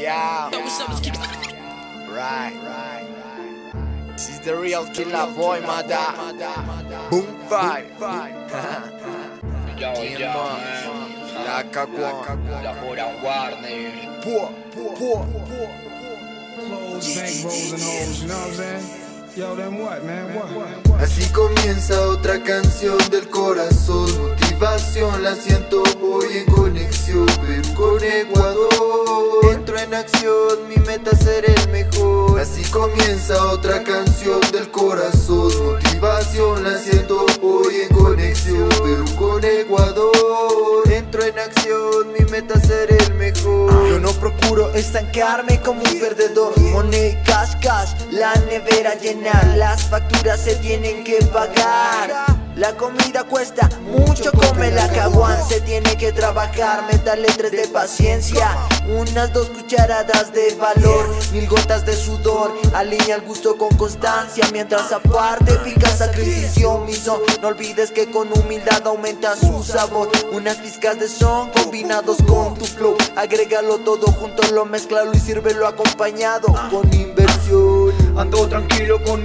Yeah. Right, right. This is the real killer boy, mada. Boom five. Yo, ¿Quién yo, más? man. La cagua. La pura Warner. Pua, pua, Clothes, bank rolls and hoes, you know what I'm saying? Yo, then what, man? What? what? Así comienza otra canción del corazón Motivación la siento en acción, mi meta es ser el mejor. Así comienza otra canción del corazón. Motivación la siento hoy en conexión Perú con Ecuador. Entro en acción, mi meta es ser el mejor. Yo no procuro estancarme como un perdedor. Money, cash, cash, la nevera llenar Las facturas se tienen que pagar La comida cuesta mucho, come la caguán Se tiene que trabajar, métale tres de paciencia Unas dos cucharadas de valor Mil gotas de sudor, alinea el gusto con constancia Mientras aparte pica sacrificio omiso No olvides que con humildad aumenta su sabor Unas pizcas de son combinados con tu flow Agrégalo todo junto, lo mezclalo y sírvelo acompañado Con inversión. Ando tranquilo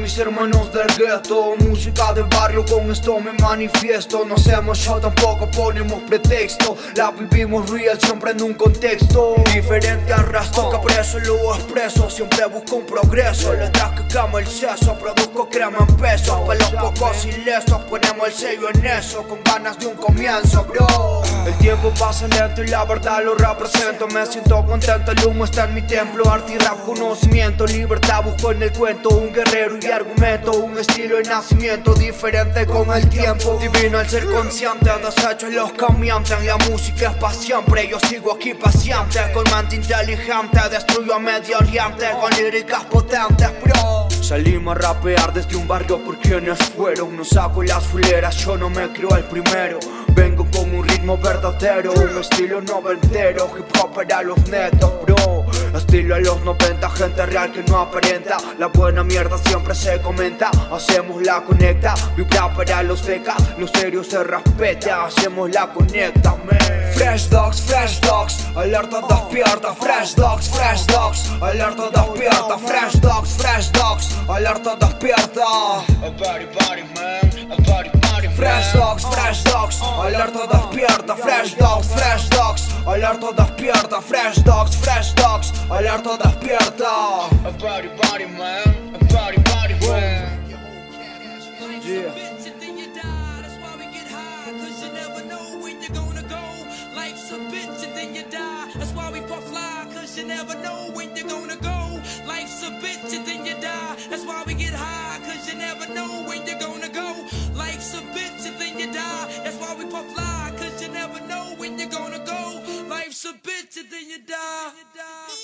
mis hermanos del gueto. Música de barrio, con esto me manifiesto. No hacemos show, tampoco ponemos pretexto. La vivimos real, siempre en un contexto. Diferente al resto que preso lo expreso. Siempre busco un progreso. Letras que cama el seso Produzco crema en pesos Pelos pocos ilesos Ponemos el sello en eso. Con ganas de un comienzo, bro. El tiempo pasa lento y la verdad lo represento. Me siento contento, el humo está en mi templo. Arte y rap, conocimiento Libertad. Busco en el cuento Un guerrero y argumento Un estilo de nacimiento Diferente con el tiempo. Divino al ser consciente Deshecho en los cambiantes La música es para siempre. Yo sigo aquí paciente Con mente inteligente Destruyo a Medio Oriente Con líricas potentes, bro. Salimos a rapear desde un barrio por quienes fueron. No saco las fuleras, yo no me creo el primero. Vengo con un ritmo verdadero Un estilo noventero Hip hop para los netos, bro Estilo a los 90, gente real que no aparenta. La buena mierda siempre se comenta. Hacemos la conecta Vibra para los becas Lo serio se respeta Hacemos la conecta, man. Fresh dogs, fresh dogs Alerta despierta. Fresh dogs, fresh dogs Alerta despierta. Fresh dogs, fresh dogs Alerta despierta. Man. Man. Fresh dogs, fresh dogs, alerta despierta, fresh dogs, fresh dogs, alerta despierta, fresh dogs, fresh dogs, alerta despierta. A party, party, man. A party, party, man. Yeah. bitch and then you die. That's why we get high, cause you never know when you're gonna go. Life's a bitch and then you die. That's why we puff fly, cause you never know when you're gonna go. Life's a bitch and then you die. That's why we get high, cause you never know when you're gonna go. Life's a bitch and then you die. That's why we puff fly, cause you never know when you're gonna go. Life's a bitch and then you die.